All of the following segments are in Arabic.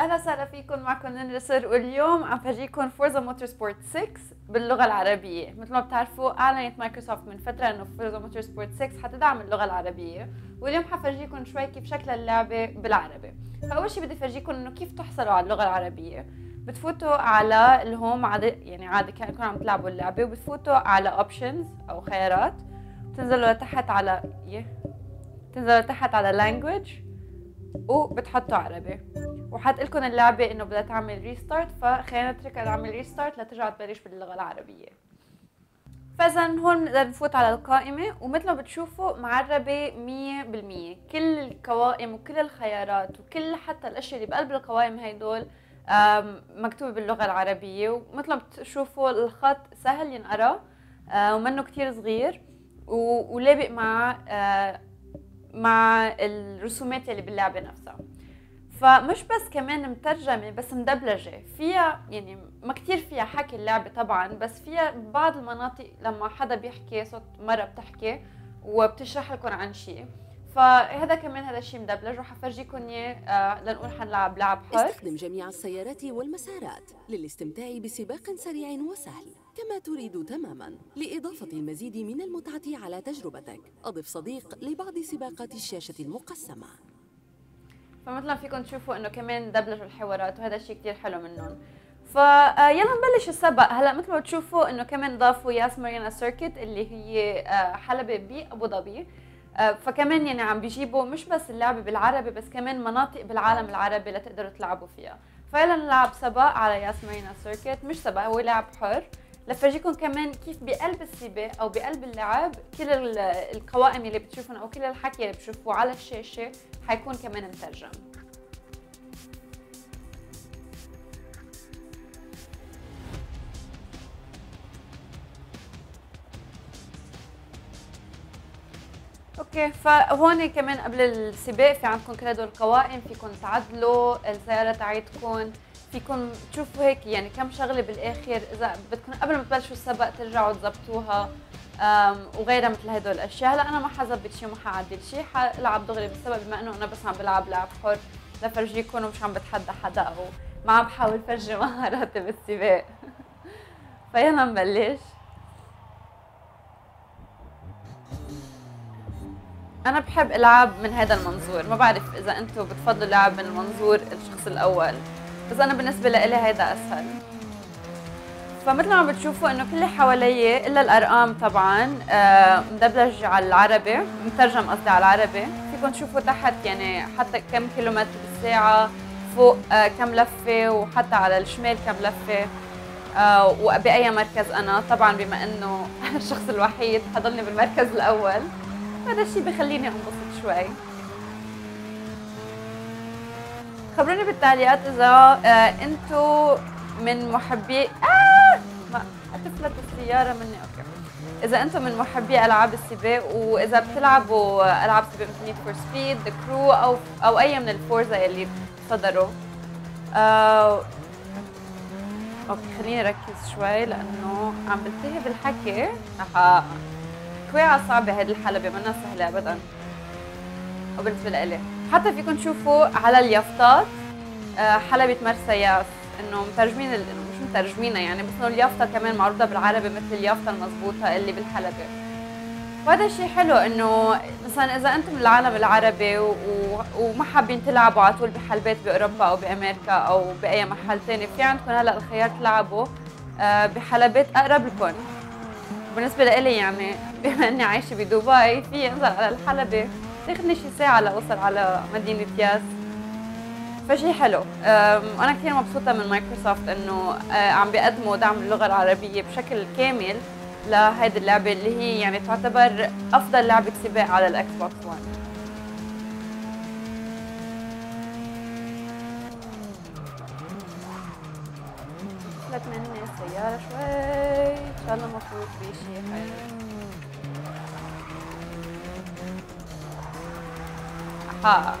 أهلا وسهلا فيكم معكم ننرسر واليوم عم فرجيكم Forza Motorsport 6 باللغة العربية. مثل ما بتعرفوا أعلنت مايكروسوفت من فترة إنه Forza Motorsport 6 حتدعم اللغة العربية. واليوم حفرجيكم شوي كيف شكل اللعبة بالعربي. فأول شيء بدي فرجيكم إنه كيف تحصلوا على اللغة العربية. بتفوتوا على ال home عادي يعني عادي كأنكم عم تلعبوا اللعبة وبتفوتوا على options أو خيارات. بتنزلوا لتحت على تنزلوا لتحت على language وبتحطوا عربي وحط لكم اللعبة إنه بدها تعمل restart فخلينا نتركها تعمل restart لترجع تبلش باللغة العربية. فإذا هون بنقدر نفوت على القائمة ومثل ما بتشوفوا معربه 100% كل القوائم وكل الخيارات وكل حتى الأشياء اللي بقلب القوائم هدول مكتوبة باللغة العربية. ومثل ما بتشوفوا الخط سهل ينقرأ آه، ومنه كتير صغير. ولابق مع آه، مع الرسومات اللي باللعبة نفسها. فمش بس كمان مترجمة بس مدبلجة. فيها يعني ما كثير فيها حكي اللعبة طبعا بس فيها بعض المناطق لما حدا بيحكي صوت مرة بتحكي وبتشرح لكم عن شيء فهذا كمان هذا الشيء مدبلج وح افرجيكم إياه آه لنقول حنلعب لعب حر استخدم جميع السيارات والمسارات للاستمتاع بسباق سريع وسهل. كما تريد تماما لإضافة المزيد من المتعة على تجربتك. أضف صديق لبعض سباقات الشاشة المقسمة. فمثل ما فيكم تشوفوا إنه كمان دبلجوا الحوارات وهذا الشيء كثير حلو منهم. فيلا نبلش السبق. هلأ مثل ما بتشوفوا إنه كمان ضافوا ياس مارينا سيركت اللي هي آه، حلبة بأبو ظبي. آه، فكمان يعني عم بيجيبوا مش بس اللعبة بالعربي بس كمان مناطق بالعالم العربي لتقدروا تلعبوا فيها. فيلا نلعب سبق على Yas Marina Circuit مش سبق هو لعب حر. لفرجيكم كمان كيف بقلب السباق أو بقلب اللعب كل القوائم اللي بتشوفون أو كل الحكي اللي بتشوفوه على الشاشة حيكون كمان مترجم. okay فهون كمان قبل السباق في عندكم كل هدول القوائم فيكم تعدلوا السياره تاعتكم فيكم تشوفوا هيك يعني كم شغلة بالآخر؟ إذا بدكم قبل ما تبلشوا السبق ترجعوا تظبطوها وغيرها مثل هدول الأشياء. هلا أنا ما حظبط شيء وما حعدل شيء حلعب دغري بالسبق بما إنه أنا بس عم بلعب لعب حر لفرجيكم ومش عم بتحدى حدا أو ما عم بحاول فرجي مهاراتي بالسباق فيلا نبلش. أنا بحب ألعب من هذا المنظور ما بعرف إذا أنتم بتفضلوا لعب من المنظور الشخص الأول. بس أنا بالنسبة لي هيدا أسهل. فمثل ما بتشوفوا إنه كل اللي حوالي إلا الأرقام طبعا آه مدبلج على العربي مترجم قصدي على العربي. فيكم تشوفوا تحت يعني حتى كم كيلومتر بالساعة فوق آه كم لفة وحتى على الشمال كم لفة. آه وباي مركز أنا؟ طبعا بما إنه الشخص الوحيد حضلني بالمركز الأول. هذا الشيء بخليني أنبسط شوي. خبروني بالتعليقات إذا آه أنتم من محبي آه ما السيارة مني okay. إذا أنتم من محبي ألعاب السباق وإذا بتلعبوا ألعاب سباق مثل Need for Speed The Crew أو أو أي من ال Forza يلي صدروا آه okay خليني أركز شوي لأنه عم بلتهي بالحكي. أها كويعة صعبة هذه الحلبة منا سهلة ابدا وبالنسبة لإلي. حتى فيكم تشوفوا على اليافطات آه، حلبة مرسياس إنه مترجمين مش مترجمينها يعني بس إنه اليافطة كمان معروضة بالعربي مثل اليافطة المضبوطه اللي بالحلبة وهذا الشيء حلو إنه مثلا إذا أنتم العالم العربي. وما حابين تلعبوا على طول بحلبات بأوروبا أو بأمريكا أو بأي محل ثاني في عندكم هلأ الخيار تلعبوا آه، بحلبات أقرب لكم بالنسبة لإلي يعني بما إني عايشة بدبي فيي انزل على الحلبة تاخذني شي ساعة لاوصل على مدينة ياس. فشي حلو. وأنا كثير مبسوطة من مايكروسوفت إنه آه، عم بيقدموا دعم اللغة العربية بشكل كامل لهيدي اللعبة اللي هي يعني تعتبر أفضل لعبة سباق على ال Xbox 1 فلت مني شوي. إن شاء الله مفروض في شي حلو. أها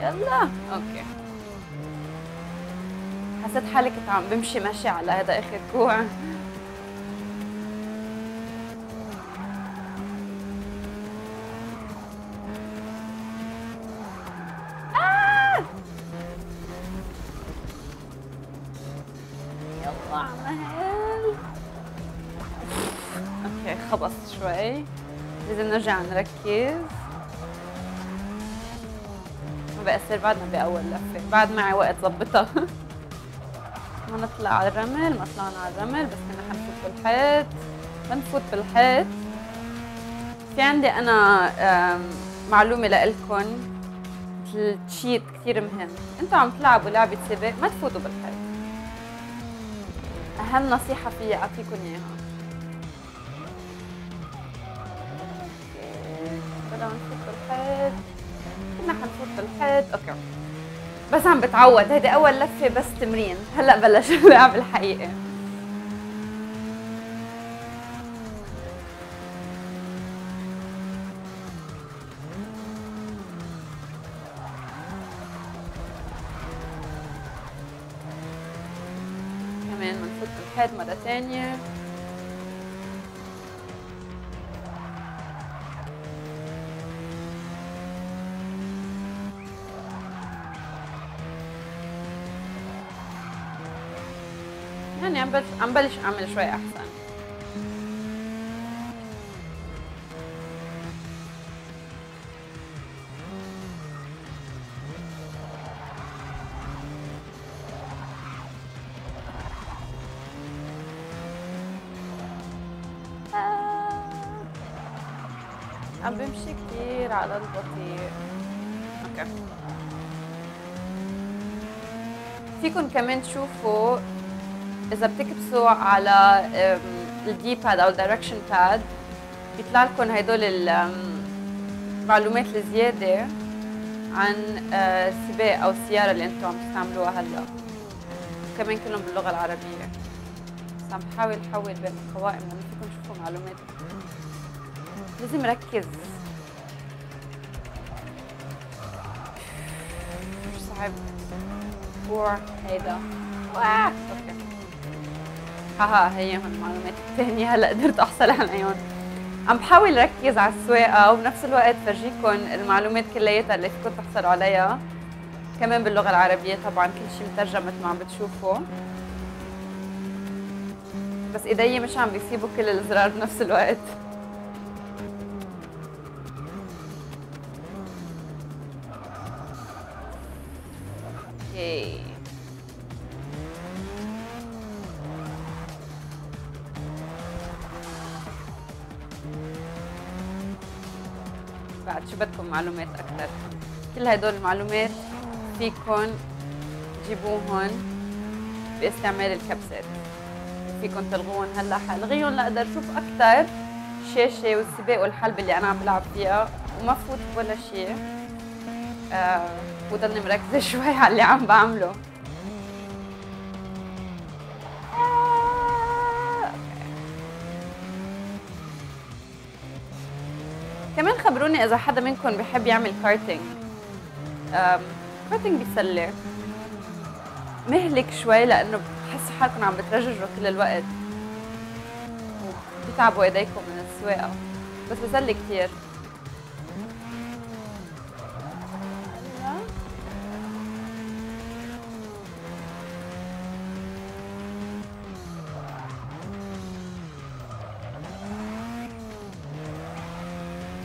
يلا. أوكي. حسيت حالي كنت عم بمشي مشي على هذا آخر كوع خبصت شوي. لازم نرجع نركز. ما بأثر بعدنا بأول لفة. بعد معي وقت ظبطها ما نطلع على الرمل ما طلعنا على الرمل بس كنا حنفوت بالحيط. بنفوت بالحيط. في عندي أنا معلومة لإلكم مثل تشيت كثير مهم. أنتوا عم تلعبوا لعبة سباق ما تفوتوا بالحيط. أهم نصيحة فيي أعطيكم إياها. بدنا نفوت بالحيط كنا بالحيط أوكي. بس عم بتعود. هيدي أول لفة بس تمرين. هلأ بلش اللعب الحقيقي. كمان بنفوت بالحيط مرة ثانية عم بلش عم بلش أعمل شوي أحسن آه. عم بمشي كثير على البطيء okay فيكم كمان تشوفوا إذا بتكبسوا على ال D-pad أو ال direction pad بيطلع لكم هدول المعلومات الزيادة عن آه، السباق أو السياره اللي أنتم عم تستعملوها هلأ. كمان كلهم باللغة العربية. بس عم بحاول أحول بين القوائم لما فيكم تشوفوا معلومات. لازم ركز صعب؟ هيدا. واه أوكي. هاها هي المعلومات الثانية هلا قدرت أحصل عليهم. عم بحاول ركز على السواقة وبنفس الوقت فرجيكم المعلومات كلياتها اللي فيكم تحصلوا عليها. كمان باللغة العربية طبعا كل شيء مترجم مثل ما عم بتشوفوا. بس ايدي مش عم بيسيبوا كل الازرار بنفس الوقت. أوكي بعد شو بدكم معلومات أكثر كل هدول المعلومات فيكم تجيبوهن باستعمال الكبسات. فيكم تلغوهم هلأ حلغيهم لاقدر أشوف أكثر الشاشه والسباق والحلبة اللي أنا عم بلعب فيها وما فوت ولا شيء. آه وضلني مركزة شوي على اللي عم بعمله. خبروني إذا حدا منكم بحب يعمل karting. karting بيسلي. مهلك شوي لأنه بتحسوا حالكم عم بترجروا كل الوقت. بتتعبوا إيديكم من السواقة. بس بسلي كثير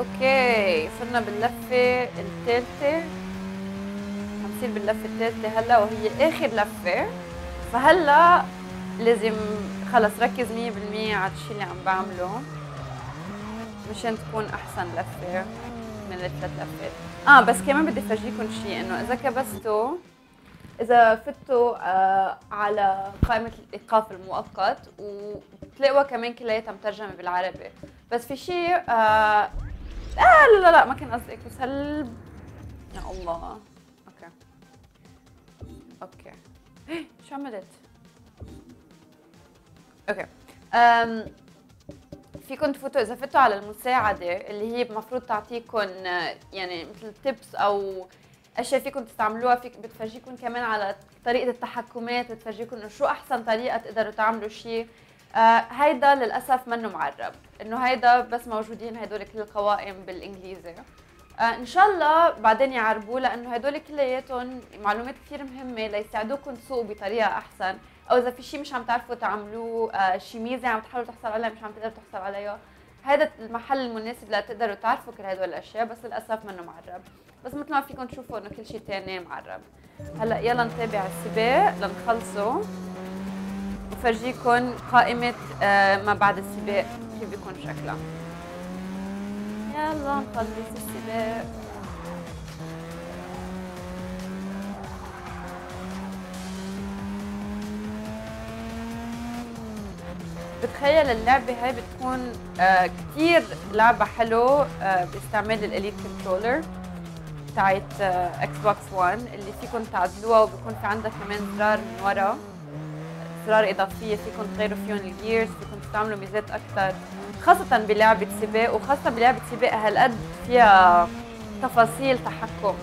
أوكي صرنا باللفه الثالثه حنصير باللفه الثالثه هلا وهي آخر لفة. فهلا لازم خلص ركز 100% على الشيء اللي عم بعمله مشان تكون أحسن لفة من الثلاث لفات. آه بس كمان بدي أفرجيكم شيء إنه إذا كبستوا إذا فتوا آه على قائمة الإيقاف المؤقت وبتلاقوها كمان كلياتها مترجمة بالعربي. بس في شيء آه آه لا لا لا ما كان قصدي بس هل يا الله. okay. okay. شو عملت؟ okay. أم فيكم تفوتوا إذا فتوا على المساعدة اللي هي المفروض تعطيكم يعني مثل tips أو أشياء فيكم تستعملوها فيك بتفرجيكم كمان على طريقة التحكمات بتفرجيكم شو أحسن طريقة تقدروا تعملوا شيء. آه هيدا للأسف منه معرب. إنه هيدا بس موجودين هدول كل القوائم بالإنجليزي. آه إن شاء الله بعدين يعربوه لأنه هدول كلياتهم معلومات كثير مهمة ليساعدوكم تسوقوا بطريقة أحسن. أو إذا في شيء مش عم تعرفوا تعملوه آه شي ميزة عم تحاولوا تحصلوا عليها مش عم تقدروا تحصلوا عليها. هذا المحل المناسب لتقدروا تعرفوا كل هدول الأشياء بس للأسف منه معرب. بس مثل ما فيكم تشوفوا إنه كل شيء ثاني معرب. هلأ يلا نتابع السباق لنخلصه وفرجيكم قائمة آه، ما بعد السباق. كيف بيكون شكلها يلا نخلص السباق بتخيل اللعبة هاي بتكون آه كتير لعبة حلو آه باستعمال ال Elite Controller تاعت Xbox One اللي فيكم تعدلوها وبكون في عندك كمان زرار من ورا. زرار إضافية فيكم تغيروا فيهم ال gears فيكم تستعملوا ميزات أكثر خاصة بلعبة سباق وخاصة بلعبة سباق هالقد فيها تفاصيل تحكم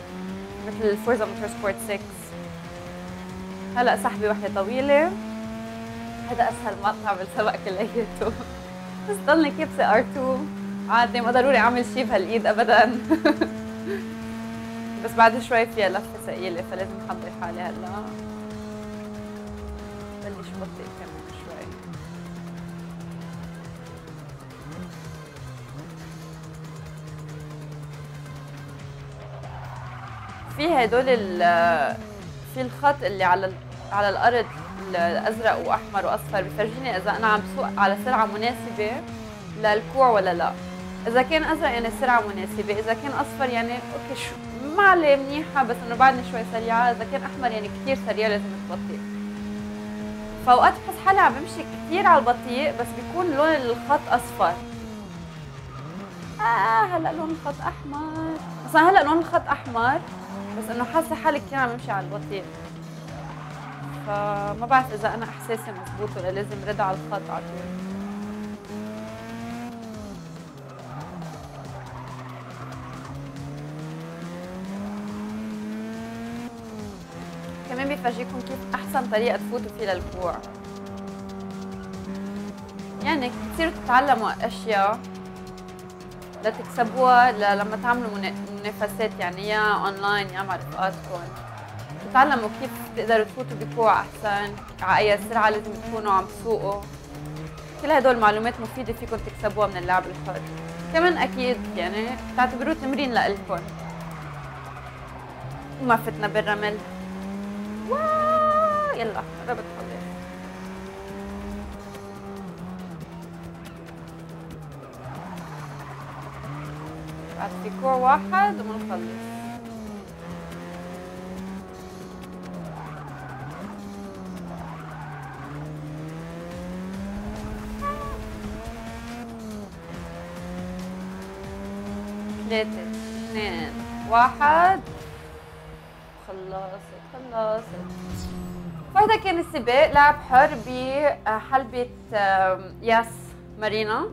مثل Forza Motorsport 6 هلأ سحبه وحدة طويلة. هذا أسهل مقطع بالسباق كلياته. بس ضلني كابسة R2 عادي ما ضروري أعمل شيء بهالإيد ابدا. بس بعد شوي فيها لفة ثقيلة فلازم أحضر حالي هلأ. بلش بطيء كمان. في هدول في الخط اللي على على الأرض الأزرق وأحمر وأصفر. بفرجيني إذا أنا عم بسوق على سرعه مناسبة للكوع ولا لا. إذا كان أزرق يعني السرعه مناسبة إذا كان أصفر يعني أوكي شو ما عليه منيحة بس إنه بعدني شوي سريعة. إذا كان أحمر يعني كثير سريع لازم تبطئ فأوقات بحس حالي عم بمشي كثير على البطيء بس بيكون لون الخط أصفر. آه هلأ لون الخط أحمر. أصلا هلأ لون الخط أحمر. بس إنه حاسة حالي كثير عم بمشي على البطيء. فما بعرف إذا أنا إحساسي مزبوط ولا لازم رد على الخط على طول. كمان بيفرجيكم كيف أحسن طريقة تفوتوا فيها للكوع يعني كثير تتعلموا أشياء. لتكسبوها لما تعملوا منافسات يعني يا اونلاين يا مع رفقاتكم تتعلموا كيف تقدروا تفوتوا بكوع أحسن على أي سرعه لازم تكونوا عم تسوقوا. كل هدول معلومات مفيدة فيكم تكسبوها من اللعب الحر. كمان أكيد يعني تعتبروه تمرين لإلكم. وما فتنا بالرمل. واو! يلا قربت كوع واحد وبنخلص ثلاثة اثنين واحد. خلصت خلصت. فهذا كان السباق. لعب حر بحلبة ياس مارينا.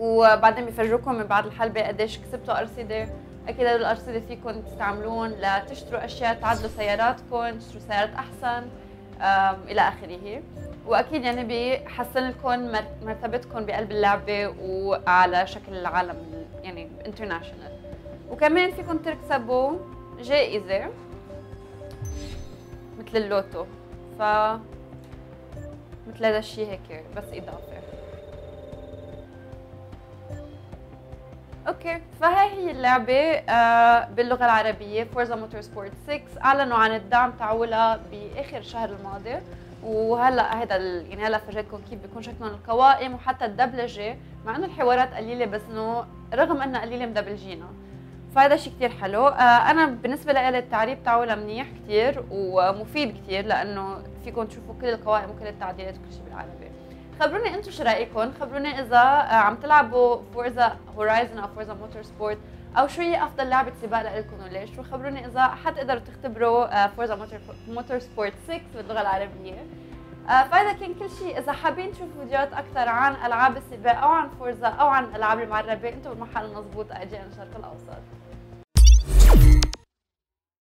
وبعدين بيفرجوكم من بعد الحلبة قديش كسبتوا أرصدة أكيد هدول الأرصدة فيكم تستعملون لتشتروا أشياء تعدلوا سياراتكم تشتروا سيارات أحسن إلى آخره. وأكيد يعني بيحسن لكم مرتبتكم بقلب اللعبة وعلى شكل العالم يعني international وكمان فيكم تكسبوا جائزة مثل اللوتو. ف مثل هذا الشيء هيك بس إضافة. okay. فهي هي اللعبة آه باللغة العربية Forza Motorsport 6 أعلنوا عن الدعم تاعولها بآخر الشهر الماضي. وهلأ هذا يعني هلأ فرجيتكم كيف بيكون شكلهم القوائم وحتى الدبلجة. مع إنه الحوارات قليلة بس إنه رغم إنها قليلة مدبلجينها. فهذا شيء كثير حلو. آه أنا بالنسبة لي التعريب تاعولها منيح كثير ومفيد كثير لأنه فيكم تشوفوا كل القوائم وكل التعديلات وكل شيء بالعربي. خبروني أنتم شو رأيكم؟ خبروني إذا آه عم تلعبوا Forza Horizon أو Forza Motorsport أو شو هي أفضل لعبة سباق لكم وليش؟ وخبروني إذا حتقدروا تختبروا Forza Motorsport 6 باللغة العربية. آه، فهذا كان كل شيء إذا حابين تشوفوا فيديوهات أكثر عن ألعاب السباق أو عن Forza أو عن العاب المعربة أنتم بالمحل المضبوط IGN الشرق الاوسط